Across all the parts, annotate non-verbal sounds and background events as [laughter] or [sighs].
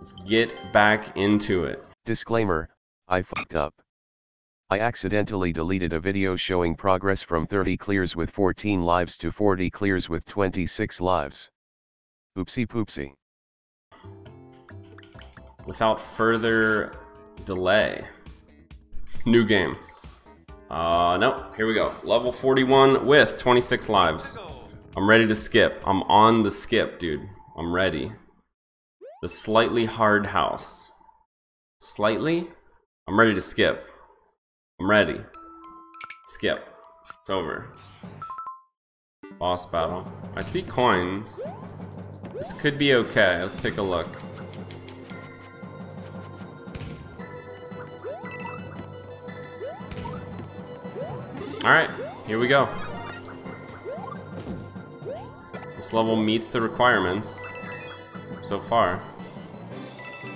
Let's get back into it. Disclaimer, I fucked up. I accidentally deleted a video showing progress from 30 clears with 14 lives to 40 clears with 26 lives. Oopsie poopsie. Without further delay. New game. Uh, nope, here we go. Level 41 with 26 lives. I'm ready to skip. I'm on the skip, dude. I'm ready. The slightly hard house. Slightly? I'm ready to skip. I'm ready. Skip. It's over. Boss battle. I see coins. This could be okay. Let's take a look. Alright, here we go. This level meets the requirements so far.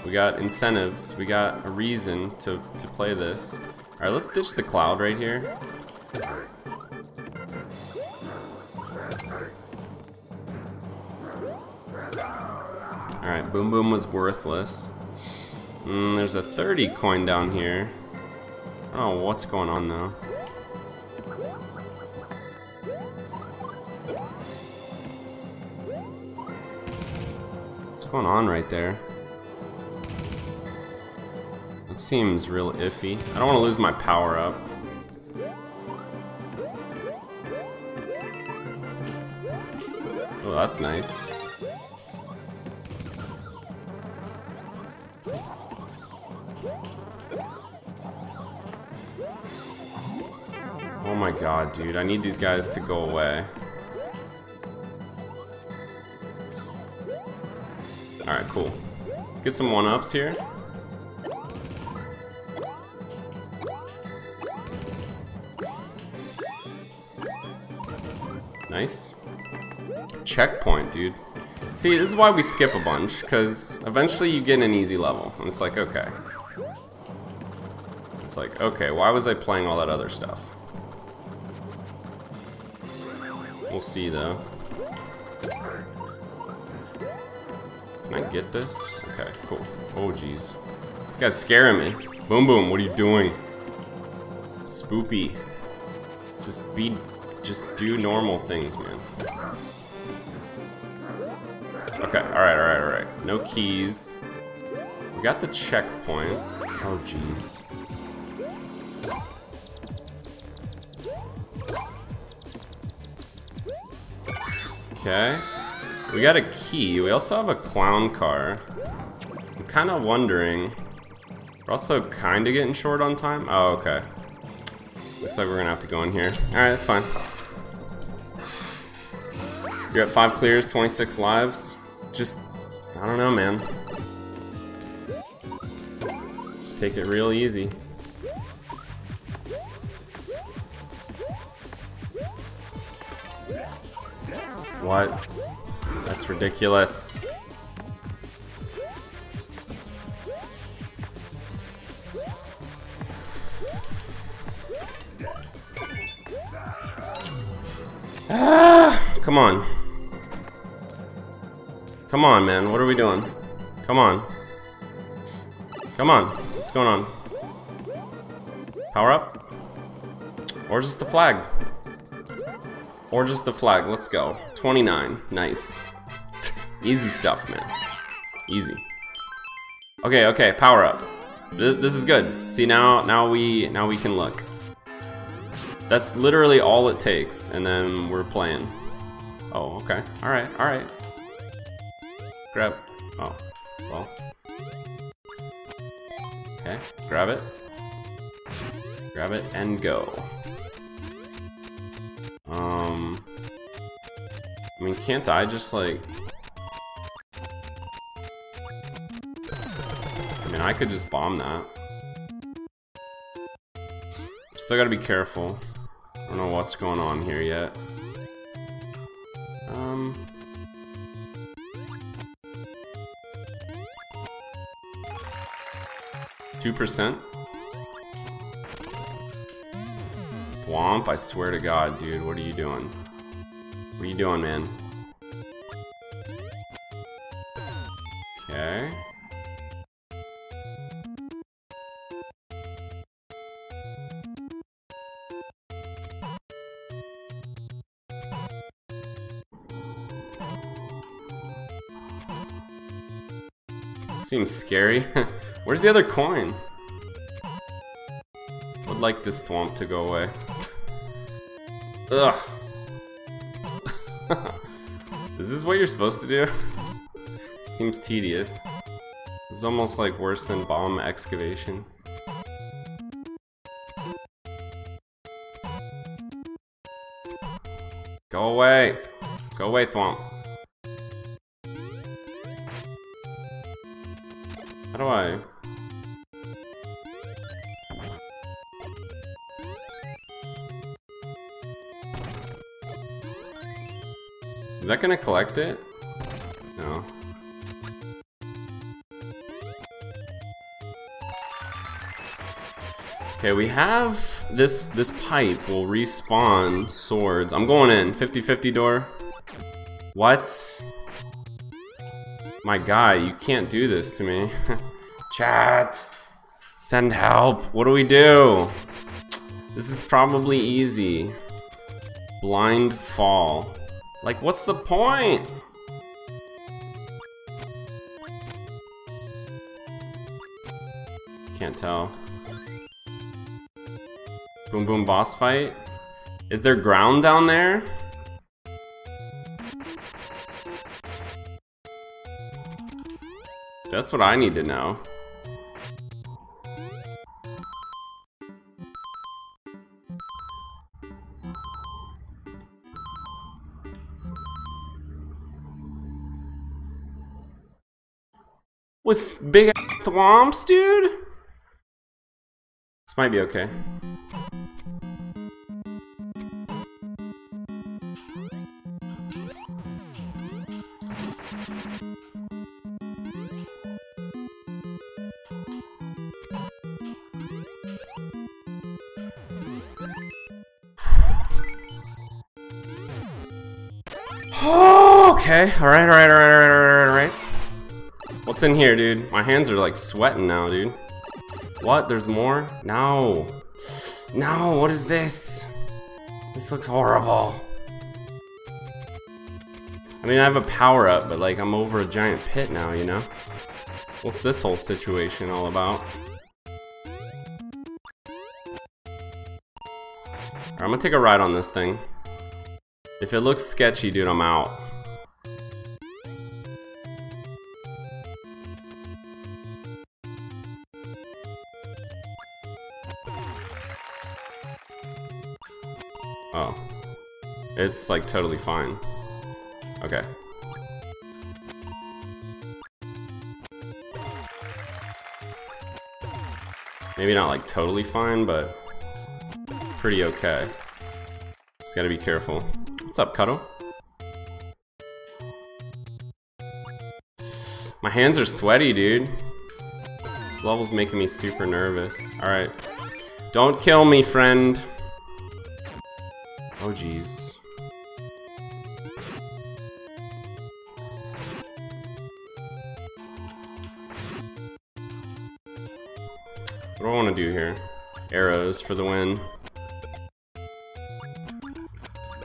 We got incentives, we got a reason to, to play this. Alright, let's ditch the cloud right here. Alright, Boom Boom was worthless. Mm, there's a 30 coin down here. I don't know what's going on though. Going on right there? That seems real iffy. I don't want to lose my power up. Oh, that's nice. Oh my god, dude. I need these guys to go away. Alright, cool. Let's get some one-ups here. Nice. Checkpoint, dude. See, this is why we skip a bunch, because eventually you get an easy level, and it's like, okay. It's like, okay, why was I playing all that other stuff? We'll see, though. Get this? Okay, cool. Oh, jeez. This guy's scaring me. Boom Boom, what are you doing? Spoopy. Just be... Just do normal things, man. Okay, alright, alright, alright. No keys. We got the checkpoint. Oh, jeez. Okay. We got a key. We also have a clown car. I'm kind of wondering. We're also kind of getting short on time. Oh, okay. Looks like we're going to have to go in here. Alright, that's fine. You're at 5 clears, 26 lives. Just, I don't know, man. Just take it real easy. What? That's ridiculous. Ah, come on. Come on, man. What are we doing? Come on. Come on. What's going on? Power up? Or just the flag? Or just the flag. Let's go. 29. Nice. Easy stuff, man. Easy. Okay, okay, power up. This is good. See now, now we, now we can look. That's literally all it takes, and then we're playing. Oh, okay. All right, all right. Grab. Oh, well. Okay, grab it. Grab it and go. Um. I mean, can't I just like I could just bomb that. Still gotta be careful. I don't know what's going on here yet. Um... Two percent. Thwomp, I swear to God, dude, what are you doing? What are you doing, man? Seems scary. [laughs] Where's the other coin? Would like this thwomp to go away. [laughs] Ugh. [laughs] Is this what you're supposed to do? Seems tedious. It's almost like worse than bomb excavation. Go away! Go away, Thwomp. Is that gonna collect it? No. Okay, we have this this pipe will respawn swords. I'm going in. 50-50 door. What? My guy, you can't do this to me. [laughs] Chat. Send help. What do we do? This is probably easy. Blind fall. Like, what's the point? Can't tell. Boom boom boss fight? Is there ground down there? That's what I need to know. Thwomps, dude? This might be okay. [sighs] okay, alright, alright, alright, alright. What's in here, dude? My hands are like sweating now, dude. What? There's more? No. No, what is this? This looks horrible. I mean, I have a power up, but like, I'm over a giant pit now, you know? What's this whole situation all about? Right, I'm gonna take a ride on this thing. If it looks sketchy, dude, I'm out. Oh. It's like totally fine. Okay. Maybe not like totally fine, but pretty okay. Just gotta be careful. What's up, Cuddle? My hands are sweaty, dude. This level's making me super nervous. Alright. Don't kill me, friend. What do I want to do here? Arrows for the win.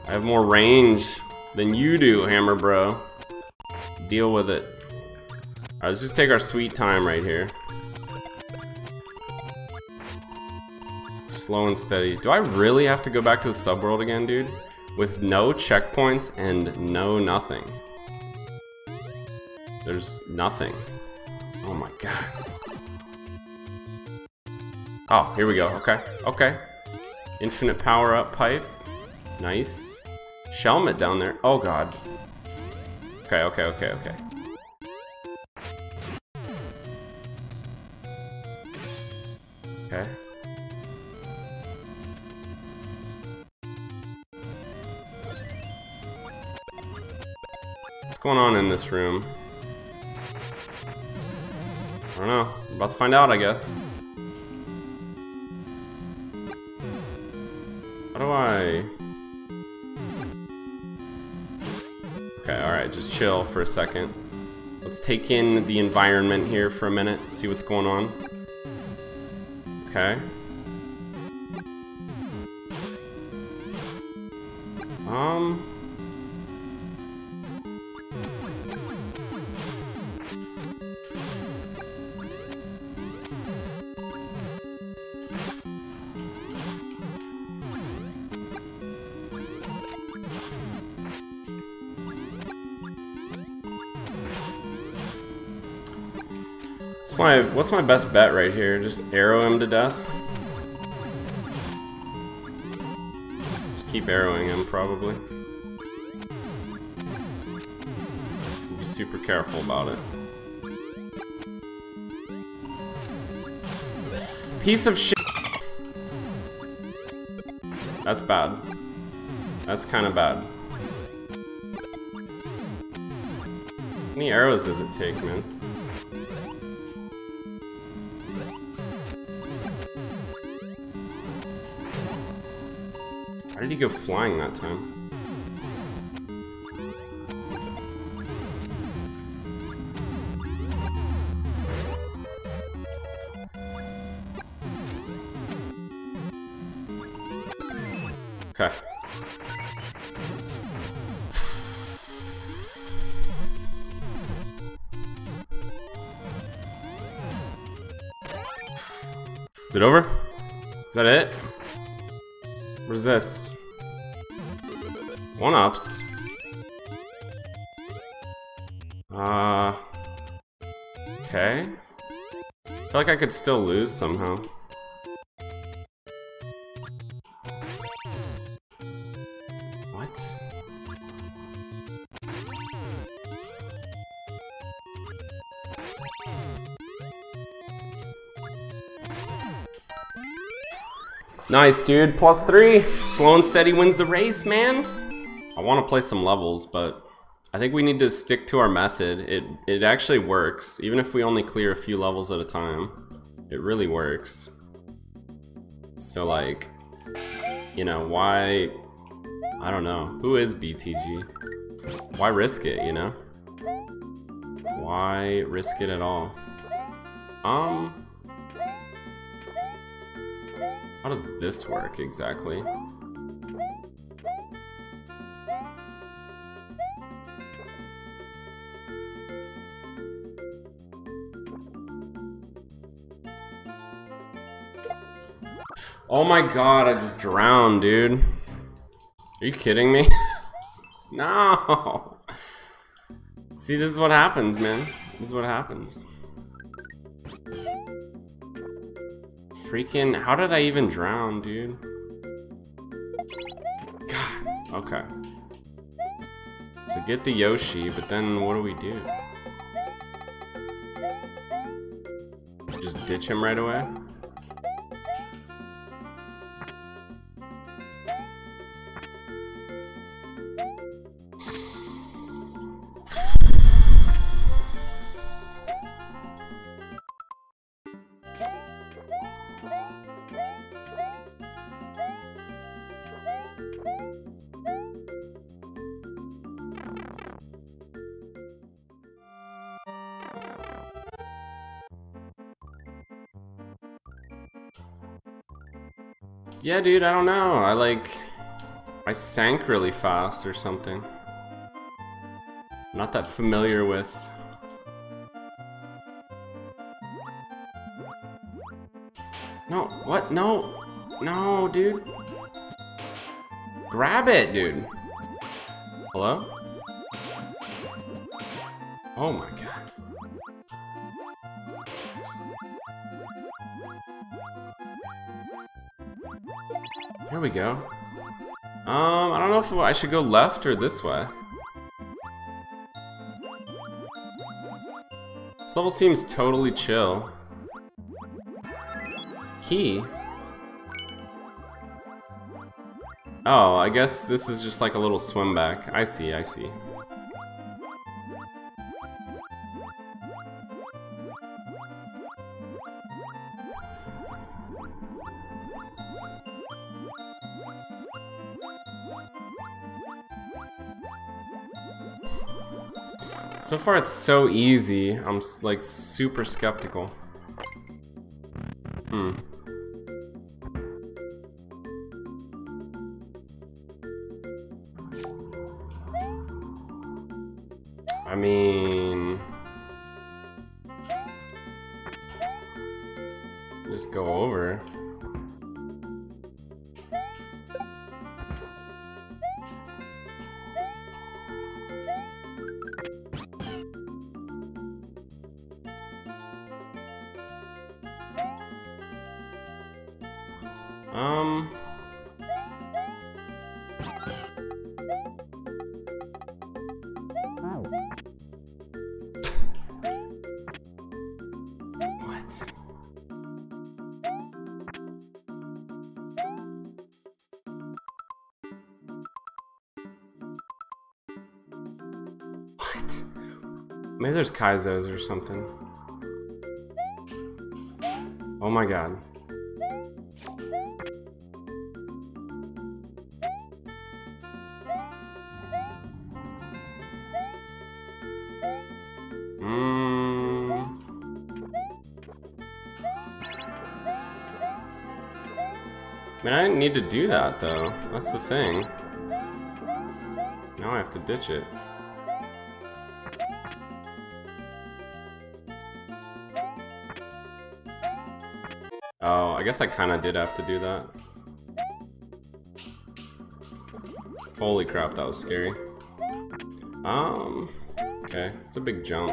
I have more range than you do, Hammer Bro. Deal with it. Let's just take our sweet time right here. Slow and steady. Do I really have to go back to the subworld again, dude? With no checkpoints and no nothing. There's nothing. Oh my god. Oh, here we go. Okay, okay. Infinite power up pipe. Nice. Shelmet down there. Oh god. Okay, okay, okay. Okay. Going on in this room? I don't know. I'm about to find out, I guess. How do I... Okay, alright, just chill for a second. Let's take in the environment here for a minute, see what's going on. Okay. My what's my best bet right here? Just arrow him to death. Just keep arrowing him probably. Be super careful about it. Piece of shit. That's bad. That's kind of bad. How many arrows does it take, man? Go flying that time? Okay. Is it over? Is that it? What is this? One ups. Uh. Okay. I feel like I could still lose somehow. What? Nice, dude. Plus three. Slow and steady wins the race, man. Want to play some levels, but I think we need to stick to our method. It, it actually works. Even if we only clear a few levels at a time, it really works. So, like, you know, why... I don't know. Who is BTG? Why risk it, you know? Why risk it at all? Um... How does this work exactly? Oh my god, I just drowned, dude. Are you kidding me? [laughs] no! See, this is what happens, man. This is what happens. Freaking, how did I even drown, dude? God, okay. So get the Yoshi, but then what do we do? Just ditch him right away? Yeah, dude, I don't know. I like... I sank really fast or something. I'm not that familiar with... No, what? No! No, dude! Grab it, dude! Hello? Oh my god. Here we go. Um, I don't know if I should go left or this way. This level seems totally chill. Key? Oh, I guess this is just like a little swim back. I see, I see. So far it's so easy, I'm like super skeptical. Hmm. I mean... Just go over. Maybe there's Kaizos or something. Oh my god. Mm. Man, I didn't need to do that though. That's the thing. Now I have to ditch it. Guess I kind of did have to do that. Holy crap, that was scary. Um, okay, it's a big jump.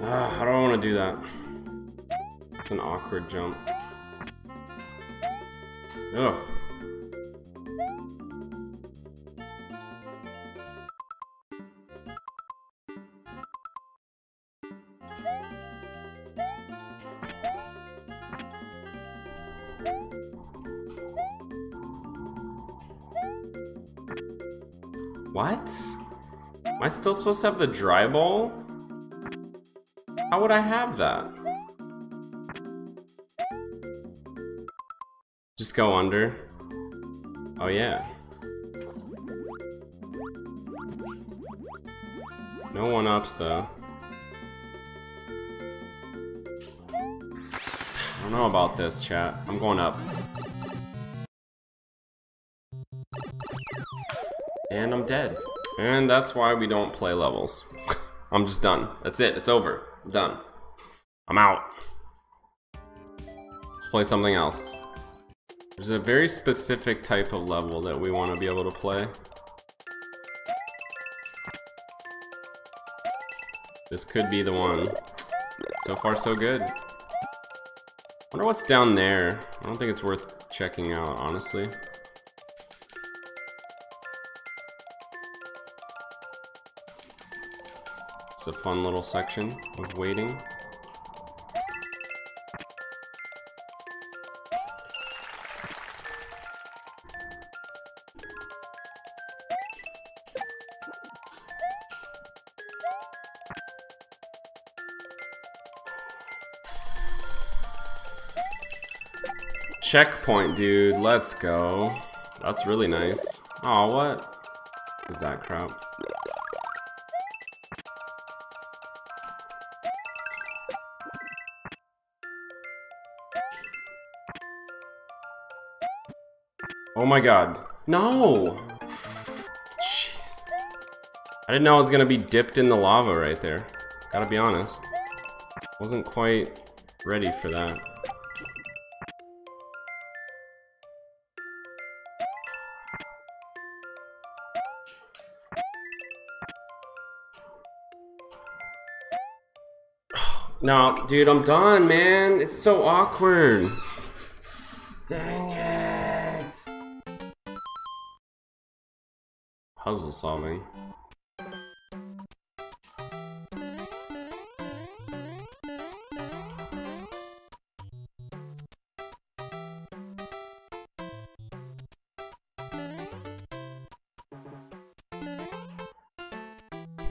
Uh, I want to do that? It's an awkward jump. Ugh. Still supposed to have the dry ball? How would I have that? Just go under? Oh yeah. No one-ups though. I don't know about this, chat. I'm going up. And I'm dead. And that's why we don't play levels. [laughs] I'm just done. That's it. It's over. I'm done. I'm out. Let's play something else. There's a very specific type of level that we want to be able to play. This could be the one. So far, so good. wonder what's down there. I don't think it's worth checking out, honestly. It's a fun little section of waiting. Checkpoint, dude. Let's go. That's really nice. Oh, what is that crap? Oh my god. No! Jeez. I didn't know I was gonna be dipped in the lava right there. Gotta be honest. Wasn't quite ready for that. [sighs] No, dude, I'm done, man. It's so awkward. Dang Puzzle solving.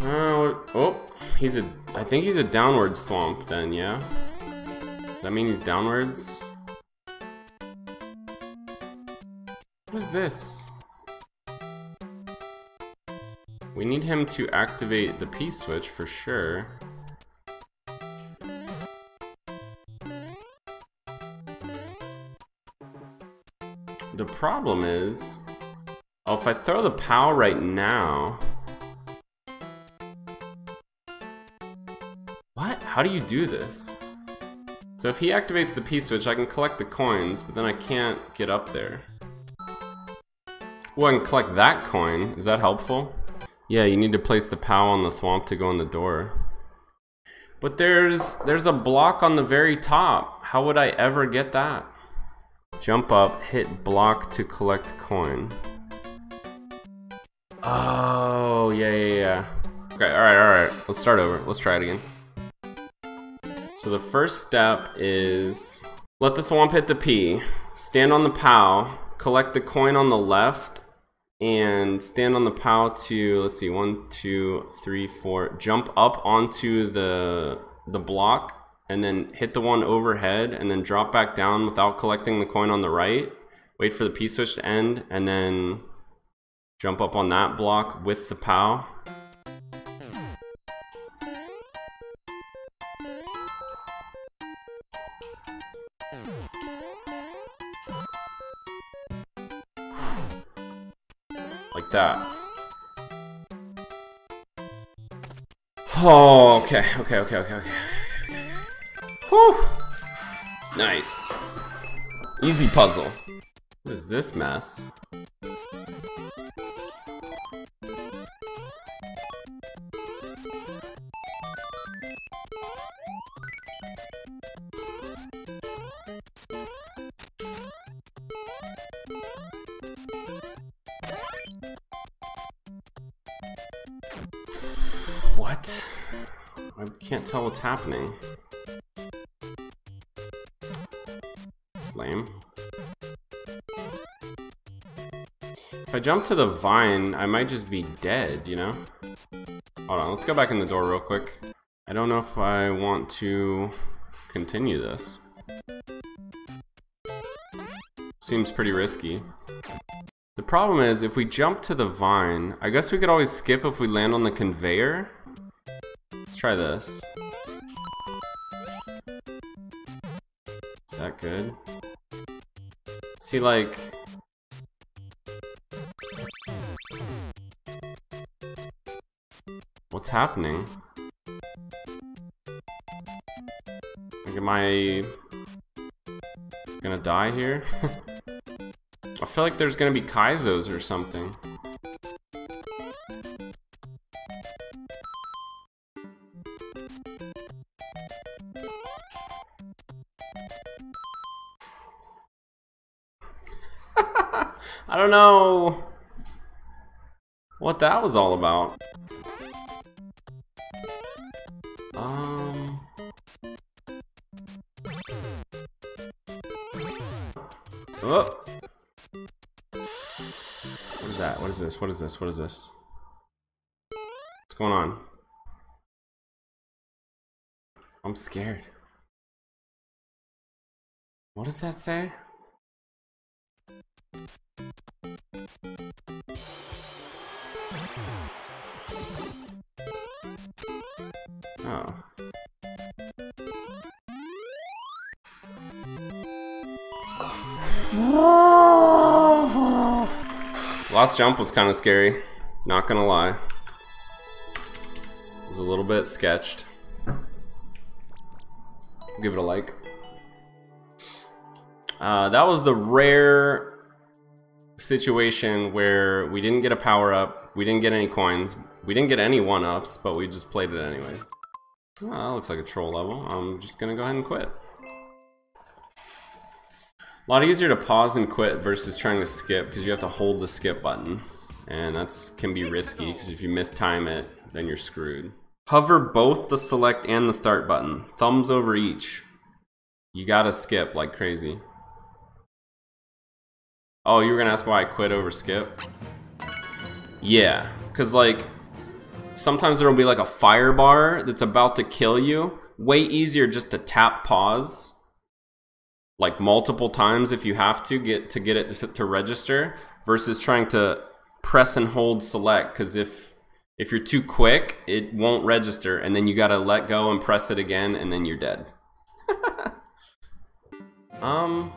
Oh, oh, he's a. I think he's a downward thwomp then, yeah? Does that mean he's downwards? What is this? Need him to activate the P-switch for sure. The problem is... Oh, if I throw the POW right now... What? How do you do this? So if he activates the P-switch, I can collect the coins, but then I can't get up there. Well, I can collect that coin. Is that helpful? Yeah, you need to place the POW on the thwomp to go in the door. But there's there's a block on the very top. How would I ever get that? Jump up, hit block to collect coin. Oh, yeah, yeah, yeah. Okay, alright, alright. Let's start over. Let's try it again. So the first step is let the thwomp hit the P, stand on the POW, collect the coin on the left, and stand on the POW to, let's see, one, two, three, four, jump up onto the, the block, and then hit the one overhead, and then drop back down without collecting the coin on the right. Wait for the P switch to end, and then jump up on that block with the POW. That. Oh, okay, okay, okay, okay, okay. Whew! Nice. Easy puzzle. What is this mess? Tell what's happening. It's lame. If I jump to the vine, I might just be dead, you know? Hold on, let's go back in the door real quick. I don't know if I want to continue this. Seems pretty risky. The problem is, if we jump to the vine, I guess we could always skip if we land on the conveyor. Try this. Is that good? See, like... What's happening? Like, am I... Gonna die here? [laughs] I feel like there's gonna be Kaizos or something. Don't know what that was all about. Um... Oh! What is that? What is this? What is this? What is this? What's going on? I'm scared. What does that say? Oh. Last jump was kind of scary, not gonna lie. It was a little bit sketched. Give it a like. Uh, that was the rare situation where we didn't get a power up, we didn't get any coins, we didn't get any one ups, but we just played it anyways. Oh, that looks like a troll level. I'm just gonna go ahead and quit. A lot easier to pause and quit versus trying to skip because you have to hold the skip button. And that's can be risky because if you mistime it, then you're screwed. Hover both the select and the start button. Thumbs over each. You gotta skip like crazy. Oh, you were gonna ask why I quit over skip? Yeah, because like, sometimes there'll be like a fire bar that's about to kill you. Way easier just to tap pause like multiple times if you have to get to get it to, to register versus trying to press and hold select because if if you're too quick it won't register and then you gotta let go and press it again and then you're dead [laughs] um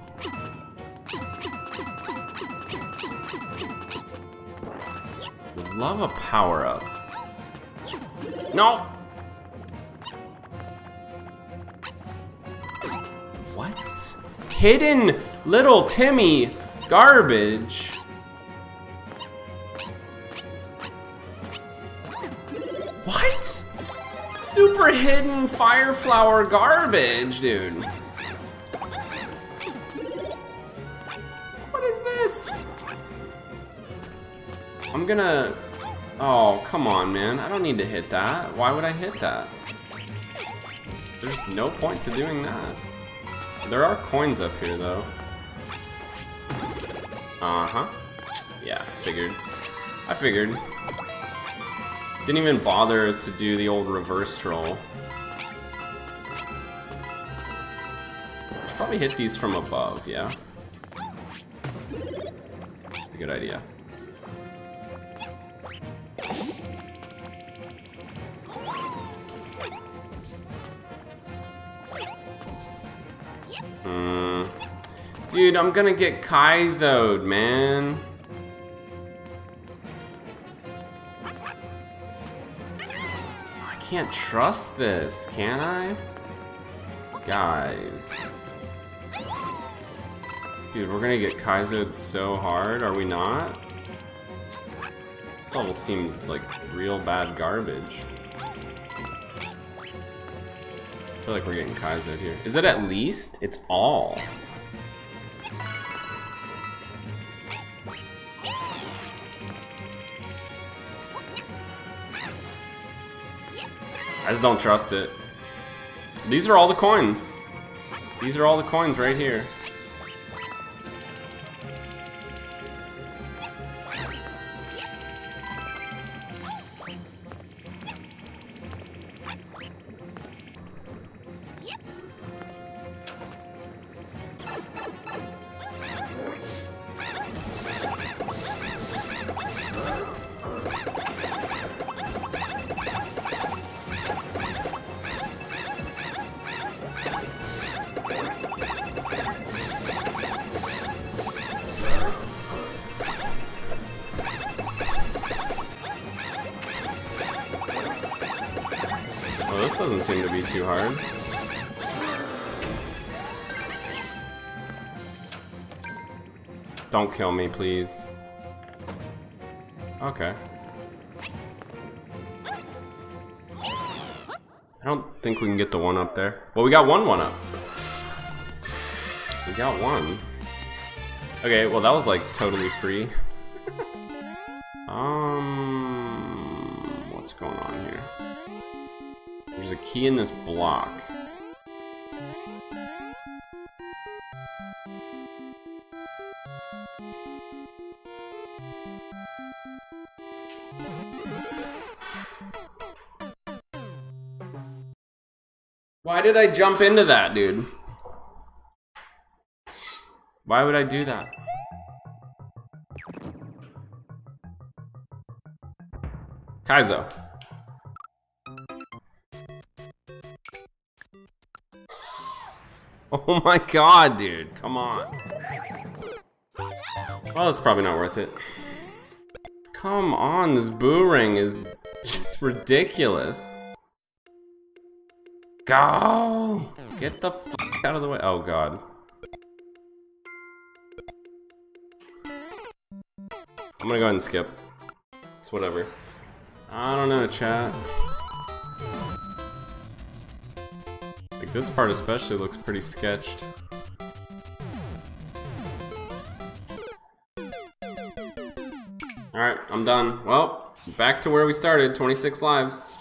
would love a power up no what hidden little Timmy garbage. What? Super hidden fire flower garbage, dude. Gonna... Oh, come on, man. I don't need to hit that. Why would I hit that? There's no point to doing that. There are coins up here, though. Uh-huh. Yeah, figured. I figured. Didn't even bother to do the old reverse roll. Should probably hit these from above, yeah? It's a good idea. Dude, I'm gonna get Kaizoed, man. I can't trust this, can I? Guys. Dude, we're gonna get Kaizoed so hard, are we not? This level seems like real bad garbage. I feel like we're getting Kaizoed here. Is it at least? It's all. I just don't trust it. These are all the coins. These are all the coins right here. Doesn't seem to be too hard. Don't kill me, please. Okay. I don't think we can get the one up there. Well, we got one one up. We got one. Okay, well that was like totally free. [laughs] um, what's going on here? There's a key in this block. Why did I jump into that, dude? Why would I do that? Kaizo. [laughs] Oh my god, dude. Come on. Well, it's probably not worth it. Come on, this boo ring is [laughs] just ridiculous. Go! Get the fuck out of the way. Oh god. I'm gonna go ahead and skip. It's whatever. I don't know, chat. This part especially looks pretty sketched. Alright, I'm done. Well, back to where we started, 26 lives.